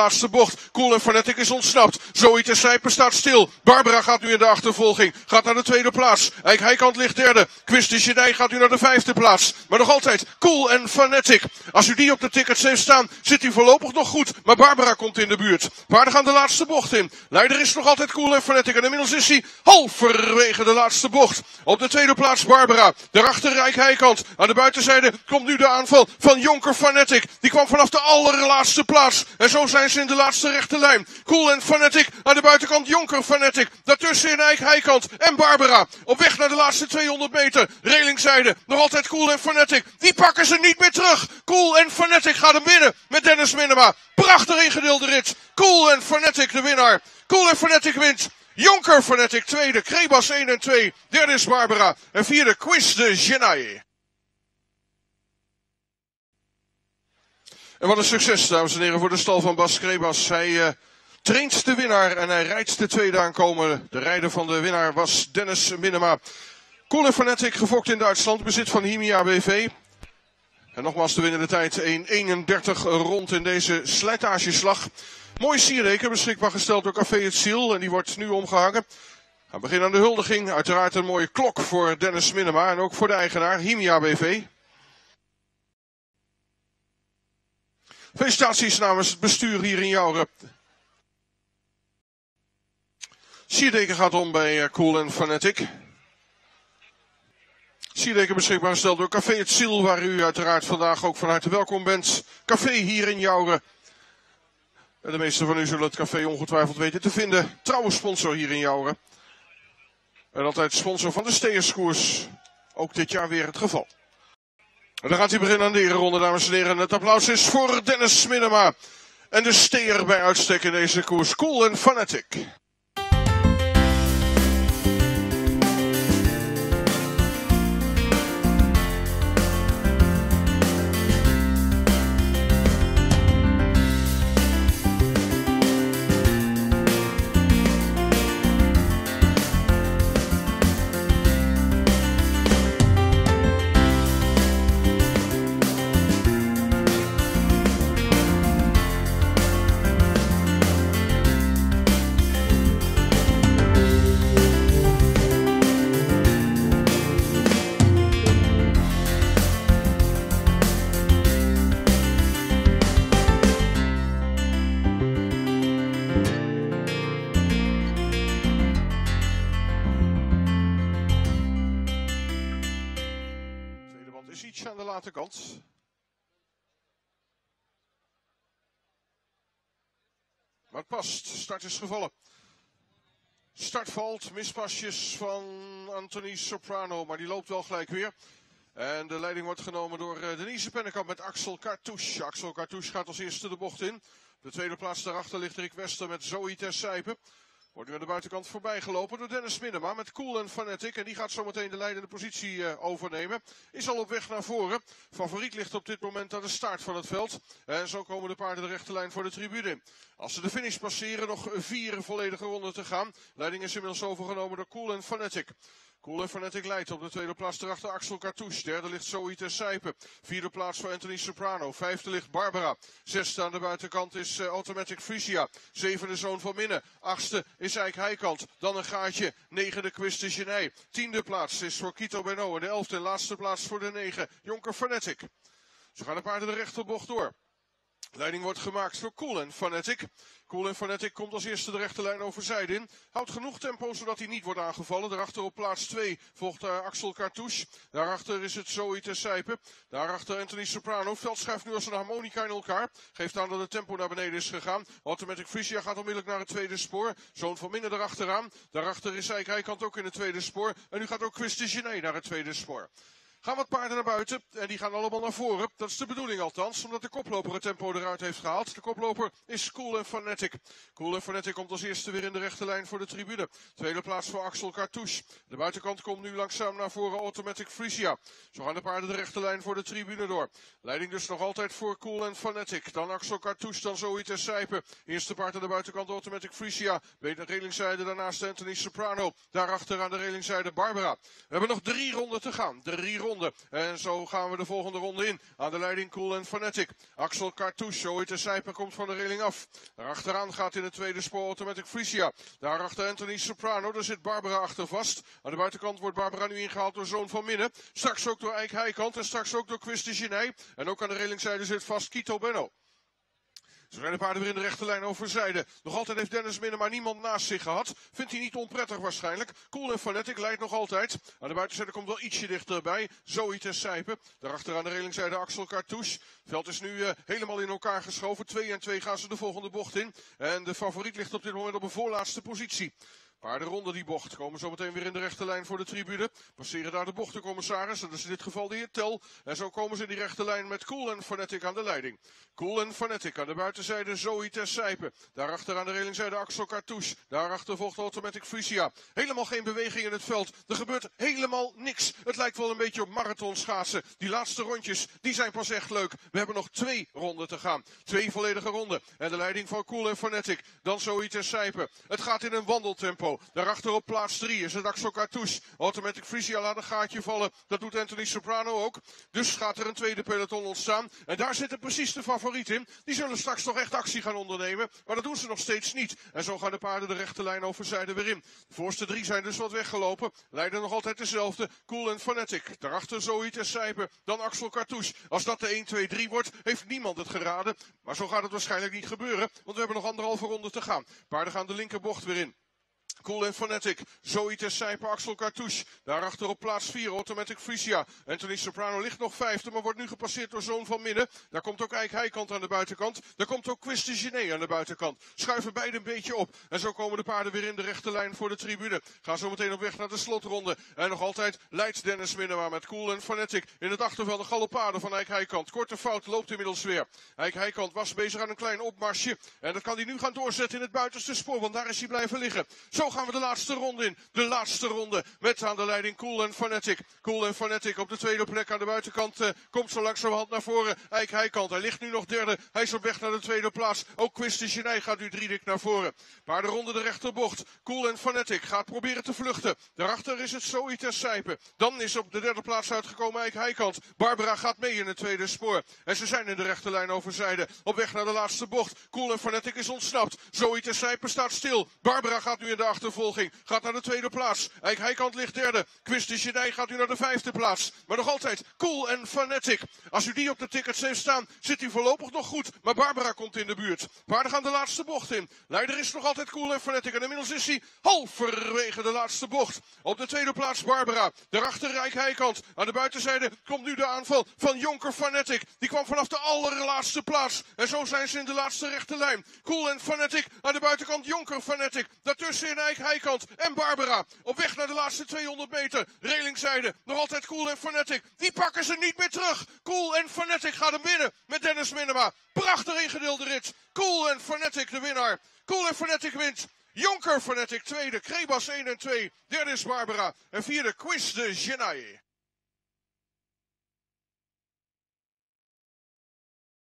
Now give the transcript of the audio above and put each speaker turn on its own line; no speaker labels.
Laatste bocht. Cool en Fanatic is ontsnapt. Zoe ter Sijpen staat stil. Barbara gaat nu in de achtervolging. Gaat naar de tweede plaats. Eik Heikant ligt derde. Quiz de Genij gaat nu naar de vijfde plaats. Maar nog altijd Cool en Fanatic. Als u die op de tickets heeft staan, zit hij voorlopig nog goed. Maar Barbara komt in de buurt. Paarden gaan de laatste bocht in. Leider is nog altijd Cool en Fanatic. En inmiddels is hij halverwege de laatste bocht. Op de tweede plaats Barbara. Daarachter Rijk Heikant. Aan de buitenzijde komt nu de aanval van Jonker Fanatic. Die kwam vanaf de allerlaatste plaats. En zo zijn ze in de laatste rechte lijn. Cool en Fanatic aan de buitenkant. Jonker Fanatic. Daartussen in Eik Heikant. En Barbara. Op weg naar de laatste 200 meter. Relingzijde. Nog altijd Cool en Fanatic. Die pakken ze niet meer terug. Cool en Fanatic gaat hem winnen. Met Dennis Minema. Prachtig ingedeelde rit. Cool en Fanatic de winnaar. Cool en Fanatic wint. Jonker Fanatic tweede. Krebas 1 en 2. Derde is Barbara. En vierde Quiz de Genai. En wat een succes, dames en heren, voor de stal van Bas Krebas. Hij uh, traint de winnaar en hij rijdt de tweede aankomen. De rijder van de winnaar was Dennis Minema. Colin Fanatic, gefokt in Duitsland, bezit van Himia BV. En nogmaals de winnende tijd 1.31 rond in deze slijtageslag. Mooi sierreken, beschikbaar gesteld door Café Het Ziel. En die wordt nu omgehangen. We beginnen aan de huldiging. Uiteraard een mooie klok voor Dennis Minema en ook voor de eigenaar Himia BV. Felicitaties namens het bestuur hier in Jouren. Sierdeken gaat om bij Cool en Fanatic. Sierdeken beschikbaar gesteld door Café Het Ziel, waar u uiteraard vandaag ook van harte welkom bent. Café hier in Jouren. De meesten van u zullen het café ongetwijfeld weten te vinden. Trouwe sponsor hier in Jouren. En altijd sponsor van de Steerskoers. Ook dit jaar weer het geval. En dan gaat hij beginnen aan de ronde, dames en heren. Het applaus is voor Dennis Minema. En de steer bij uitstek in deze koers. Cool en Fanatic. Aan de late kant. Maar past. Start is gevallen. Start valt. Mispasjes van Anthony Soprano. Maar die loopt wel gelijk weer. En de leiding wordt genomen door uh, Denise Pennekamp met Axel Cartouche. Axel Cartouche gaat als eerste de bocht in. De tweede plaats daarachter ligt Rick Wester met Zoe Tersijpen. Wordt nu aan de buitenkant voorbij gelopen door Dennis Minnema met Cool en Fanatic. En die gaat zometeen de leidende positie uh, overnemen. Is al op weg naar voren. Favoriet ligt op dit moment aan de start van het veld. En zo komen de paarden de rechte lijn voor de tribune. Als ze de finish passeren, nog vier volledige ronden te gaan. Leiding is inmiddels overgenomen door Cool en Fanatic. Cool Fanatic leidt op de tweede plaats erachter Axel Cartouche. Derde ligt Zoe ter Sijpen. Vierde plaats voor Anthony Soprano. Vijfde ligt Barbara. Zesde aan de buitenkant is uh, Automatic Frisia. Zevende Zoon van Minnen. Achtste is Eik Heikant. Dan een gaatje. Negende Quiz de Genij. Tiende plaats is voor Kito Beno. En de elfde en laatste plaats voor de negen. Jonker Fanatic. Ze gaan de paarden de rechterbocht door. Leiding wordt gemaakt door Cool Fanatic. Cool Fanatic komt als eerste de rechterlijn over zijde in. Houdt genoeg tempo zodat hij niet wordt aangevallen. Daarachter op plaats 2 volgt uh, Axel Cartouche. Daarachter is het Zoe ter Sijpen. Daarachter Anthony Soprano. Veld schuift nu als een harmonica in elkaar. Geeft aan dat het tempo naar beneden is gegaan. Automatic Frisia gaat onmiddellijk naar het tweede spoor. Zoon van Minnen erachteraan. Daarachter is Eik Rijkant ook in het tweede spoor. En nu gaat ook Chris Genet naar het tweede spoor. Gaan wat paarden naar buiten en die gaan allemaal naar voren. Dat is de bedoeling althans, omdat de koploper het tempo eruit heeft gehaald. De koploper is Cool en Fanatic. Cool en Fanatic komt als eerste weer in de rechte lijn voor de tribune. Tweede plaats voor Axel Cartouche. De buitenkant komt nu langzaam naar voren Automatic Frisia. Zo gaan de paarden de rechte lijn voor de tribune door. Leiding dus nog altijd voor Cool en Fanatic. Dan Axel Cartouche, dan zoiets ter Sijpen. Eerste paard aan de buitenkant Automatic Frisia. Bij de relingzijde daarnaast Anthony Soprano. Daarachter aan de relingzijde Barbara. We hebben nog drie ronden te gaan. Drie ronden ronde. En zo gaan we de volgende ronde in. Aan de leiding Cool en Fanatic. Axel Cartouche, ooit de Sijpen komt van de reling af. Daarachteraan gaat in het tweede spoor Automatic Frisia. Daarachter Anthony Soprano, daar zit Barbara achter vast. Aan de buitenkant wordt Barbara nu ingehaald door Zoon van Minnen. Straks ook door Eik Heikant en straks ook door de Genij. En ook aan de relingzijde zit vast Kito Benno. Zo zijn de paarden weer in de rechte lijn overzijde. Nog altijd heeft Dennis Minnen maar niemand naast zich gehad. Vindt hij niet onprettig waarschijnlijk. Cool en Fanatic leidt nog altijd. Aan de buitenzijde komt wel ietsje dichterbij. Zoe te Sijpen. Daarachter aan de relingzijde Axel Cartouche. Veld is nu uh, helemaal in elkaar geschoven. 2 en 2 gaan ze de volgende bocht in. En de favoriet ligt op dit moment op een voorlaatste positie. Paarden ronden die bocht. Komen zometeen weer in de rechte lijn voor de tribune. Passeren daar de bochtencommissaris. Dat is in dit geval de heer Tel. En zo komen ze in die rechte lijn met Cool en Fanatic aan de leiding. Cool en Fanatic aan de buitenzijde Zoe Sijpen. Daarachter aan de relingzijde Axel Cartouche. Daarachter volgt Automatic Frisia. Helemaal geen beweging in het veld. Er gebeurt helemaal niks. Het lijkt wel een beetje op marathonschaatsen. Die laatste rondjes, die zijn pas echt leuk. We hebben nog twee ronden te gaan. Twee volledige ronden. En de leiding van Cool en Fanatic. Dan Zoe Sijpen. Het gaat in een wandeltempo. Daarachter op plaats 3 is het Axel Cartouche. Automatic Frisia laat een gaatje vallen. Dat doet Anthony Soprano ook. Dus gaat er een tweede peloton ontstaan. En daar zitten precies de favorieten in. Die zullen straks toch echt actie gaan ondernemen. Maar dat doen ze nog steeds niet. En zo gaan de paarden de rechte lijn overzijde weer in. De voorste drie zijn dus wat weggelopen. Leiden nog altijd dezelfde. Cool en Fanatic. Daarachter Zoe Sijpen. Dan Axel Cartouche. Als dat de 1, 2, 3 wordt, heeft niemand het geraden. Maar zo gaat het waarschijnlijk niet gebeuren. Want we hebben nog anderhalve ronde te gaan. Paarden gaan de linkerbocht weer in. Cool en Fanatic. Zoe Tessijper, Axel Cartouche. Daarachter op plaats 4, Automatic Frisia. Anthony Soprano ligt nog vijfde, maar wordt nu gepasseerd door Zoon van Midden. Daar komt ook Eik Heikant aan de buitenkant. Daar komt ook Quist de Gené aan de buitenkant. Schuiven beide een beetje op. En zo komen de paarden weer in de rechte lijn voor de tribune. Gaan zo meteen op weg naar de slotronde. En nog altijd leidt Dennis Minnema met Cool en Fanatic. In het achterveld de galoppade van Eik Heikant. Korte fout loopt inmiddels weer. Eik Heikant was bezig aan een klein opmarsje. En dat kan hij nu gaan doorzetten in het buitenste spoor, want daar is hij blijven liggen. Zo gaan we de laatste ronde in. De laatste ronde met aan de leiding Cool en Fanatic. Cool en Fanatic op de tweede plek aan de buitenkant. Uh, komt zo langzamerhand naar voren. Eik Heikant. Hij ligt nu nog derde. Hij is op weg naar de tweede plaats. Ook Quist de Genij gaat nu drie dik naar voren. ronde de rechterbocht. Cool en Fanatic gaat proberen te vluchten. Daarachter is het Zoe ter Sijpen. Dan is op de derde plaats uitgekomen Eik Heikant. Barbara gaat mee in het tweede spoor. En ze zijn in de rechterlijn overzijde. Op weg naar de laatste bocht. Cool en Fanatic is ontsnapt. Zoe ter Sijpen staat stil. Barbara gaat nu in de Gaat naar de tweede plaats. Eik Heikant ligt derde. Quist de gaat nu naar de vijfde plaats. Maar nog altijd cool en fanatic. Als u die op de tickets heeft staan, zit hij voorlopig nog goed. Maar Barbara komt in de buurt. Paarden gaan de laatste bocht in. Leider is nog altijd cool en fanatic. En inmiddels is hij halverwege de laatste bocht. Op de tweede plaats Barbara. Daarachter Rijk Heikant. Aan de buitenzijde komt nu de aanval van Jonker Fanatic. Die kwam vanaf de allerlaatste plaats. En zo zijn ze in de laatste rechte lijn. Cool en fanatic. Aan de buitenkant Jonker Fanatic. Daartussen in Eik Heikant en Barbara. Op weg naar de laatste 200 meter. Relingzijde. Nog altijd Cool en Fanatic. Die pakken ze niet meer terug. Cool en Fanatic gaat hem winnen met Dennis Minema. Prachtig ingedeelde rit. Cool en Fanatic de winnaar. Cool en Fanatic wint. Jonker Fanatic tweede. Krebas 1 en 2. Derde is Barbara. En vierde Quiz de Genai.